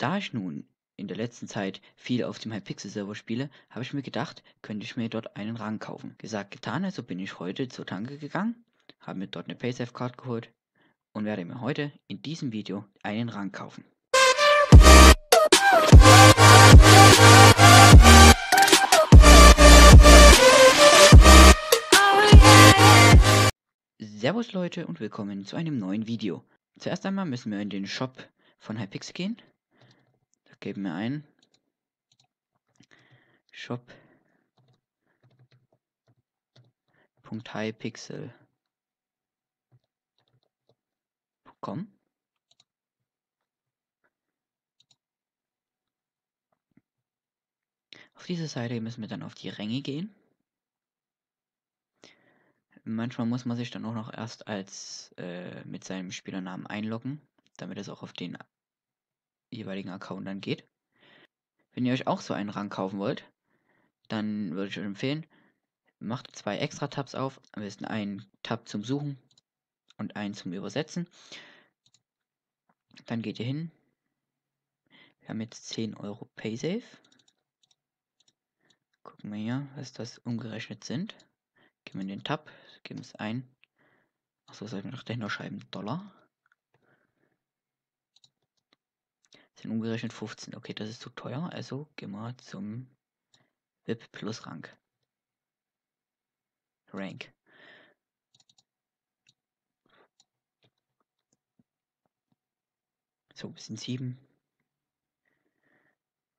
Da ich nun in der letzten Zeit viel auf dem Hypixel-Server spiele, habe ich mir gedacht, könnte ich mir dort einen Rang kaufen. Gesagt, getan, also bin ich heute zur Tanke gegangen, habe mir dort eine PaySafe-Card geholt und werde mir heute in diesem Video einen Rang kaufen. Servus Leute und willkommen zu einem neuen Video. Zuerst einmal müssen wir in den Shop von Hypixel gehen. Geben wir ein. Shop.hypixel.com Auf dieser Seite müssen wir dann auf die Ränge gehen. Manchmal muss man sich dann auch noch erst als äh, mit seinem Spielernamen einloggen, damit es auch auf den jeweiligen Account dann geht. Wenn ihr euch auch so einen Rang kaufen wollt, dann würde ich euch empfehlen, macht zwei extra Tabs auf. Am besten einen Tab zum Suchen und einen zum Übersetzen. Dann geht ihr hin. Wir haben jetzt 10 Euro Paysafe. Gucken wir hier, was das umgerechnet sind. Gehen wir in den Tab, geben es ein. Achso, sollten wir noch dahinter schreiben, Dollar. Sind umgerechnet 15. Okay, das ist zu teuer, also gehen wir zum VIP Plus Rang. Rank. So, sind 7.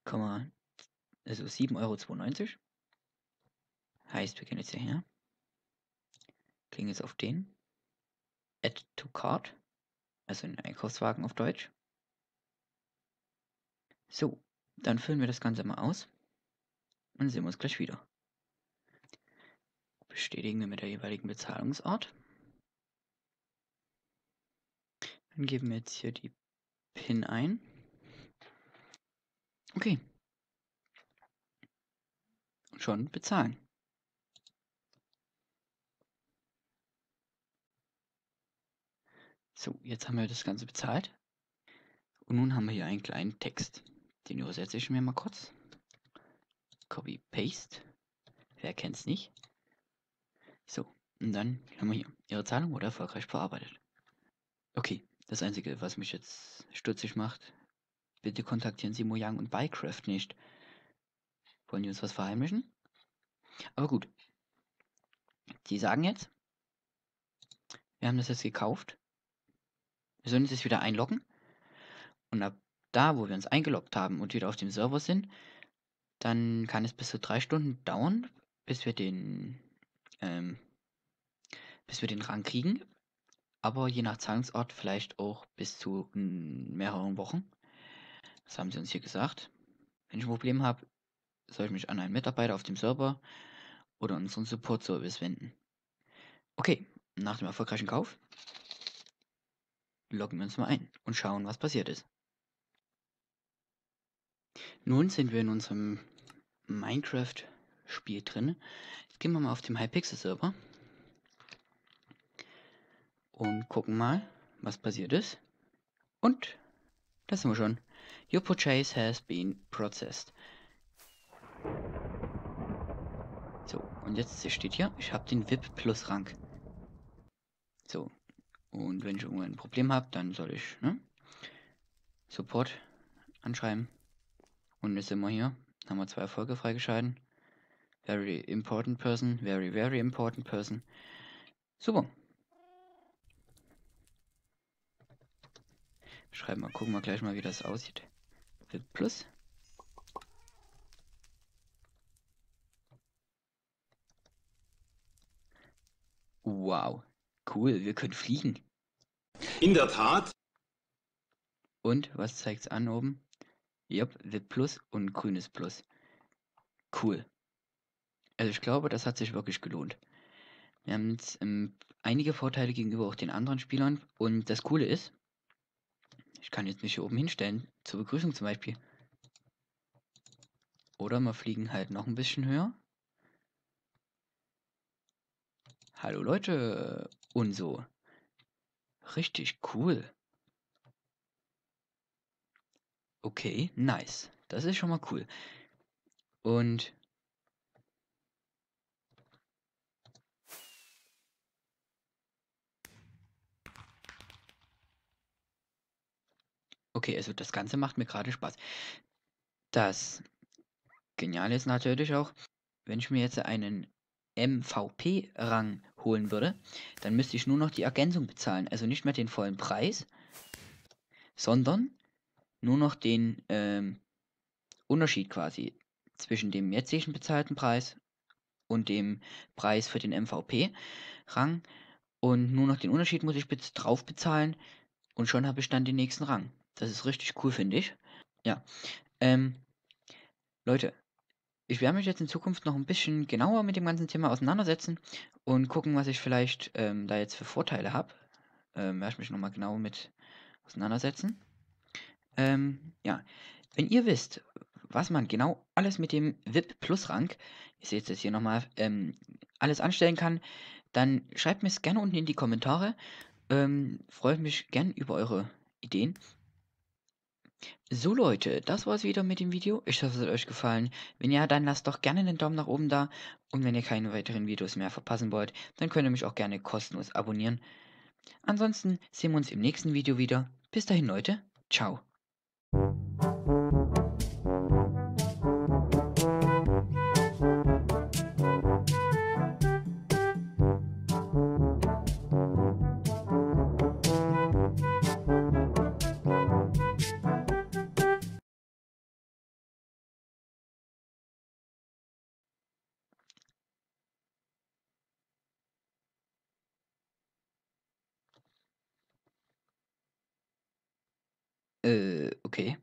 Also 7,92 Euro. Heißt, wir gehen jetzt hierher. Klicken jetzt auf den. Add to Cart. Also in Einkaufswagen auf Deutsch. So, dann füllen wir das Ganze mal aus. Und sehen wir uns gleich wieder. Bestätigen wir mit der jeweiligen Bezahlungsart. Dann geben wir jetzt hier die PIN ein. Okay. Und schon bezahlen. So, jetzt haben wir das Ganze bezahlt. Und nun haben wir hier einen kleinen Text. Den übersetze ich mir mal kurz. Copy, Paste. Wer kennt es nicht? So, und dann haben wir hier. Ihre Zahlung wurde erfolgreich verarbeitet. Okay, das Einzige, was mich jetzt stutzig macht, bitte kontaktieren Sie Mojang und Bycraft nicht. Wollen die uns was verheimlichen? Aber gut. Die sagen jetzt, wir haben das jetzt gekauft wir sollen uns jetzt wieder einloggen. Und ab da, wo wir uns eingeloggt haben und wieder auf dem Server sind, dann kann es bis zu drei Stunden dauern, bis wir den, ähm, bis wir den Rang kriegen. Aber je nach Zahlungsort vielleicht auch bis zu mehreren Wochen. Das haben sie uns hier gesagt. Wenn ich ein Problem habe, soll ich mich an einen Mitarbeiter auf dem Server oder unseren Support-Service wenden. Okay, nach dem erfolgreichen Kauf loggen wir uns mal ein und schauen, was passiert ist. Nun sind wir in unserem Minecraft-Spiel drin. Jetzt gehen wir mal auf dem Hypixel-Server und gucken mal, was passiert ist. Und da sind wir schon. Your purchase has been processed. So, und jetzt steht hier, ich habe den VIP Plus Rang. So, und wenn ich irgendwann ein Problem habe, dann soll ich ne, Support anschreiben. Und jetzt sind wir hier. Haben wir zwei Erfolge freigeschalten. Very important person, very, very important person. Super. Schreiben wir, gucken wir gleich mal, wie das aussieht. Wird plus. Wow, Cool, wir können fliegen. In der Tat. Und was zeigt es an oben? Jupp, wird Plus und grünes Plus. Cool. Also ich glaube, das hat sich wirklich gelohnt. Wir haben jetzt ähm, einige Vorteile gegenüber auch den anderen Spielern. Und das Coole ist, ich kann jetzt mich hier oben hinstellen, zur Begrüßung zum Beispiel. Oder wir fliegen halt noch ein bisschen höher. Hallo Leute und so. Richtig cool. Okay, nice. Das ist schon mal cool. Und Okay, also das Ganze macht mir gerade Spaß. Das Geniale ist natürlich auch, wenn ich mir jetzt einen MVP-Rang holen würde, dann müsste ich nur noch die Ergänzung bezahlen. Also nicht mehr den vollen Preis, sondern nur noch den ähm, Unterschied quasi zwischen dem jetzigen bezahlten Preis und dem Preis für den MVP-Rang. Und nur noch den Unterschied muss ich drauf bezahlen und schon habe ich dann den nächsten Rang. Das ist richtig cool, finde ich. Ja. Ähm, Leute, ich werde mich jetzt in Zukunft noch ein bisschen genauer mit dem ganzen Thema auseinandersetzen und gucken, was ich vielleicht ähm, da jetzt für Vorteile habe. Ähm, werde ich mich nochmal genau mit auseinandersetzen. Ähm, ja, wenn ihr wisst, was man genau alles mit dem VIP Plus Rang, ich sehe jetzt hier nochmal, ähm, alles anstellen kann, dann schreibt mir es gerne unten in die Kommentare. Ähm, freut mich gern über eure Ideen. So Leute, das war's wieder mit dem Video. Ich hoffe, es hat euch gefallen. Wenn ja, dann lasst doch gerne einen Daumen nach oben da. Und wenn ihr keine weiteren Videos mehr verpassen wollt, dann könnt ihr mich auch gerne kostenlos abonnieren. Ansonsten sehen wir uns im nächsten Video wieder. Bis dahin Leute, ciao. Thank you. Äh, okay.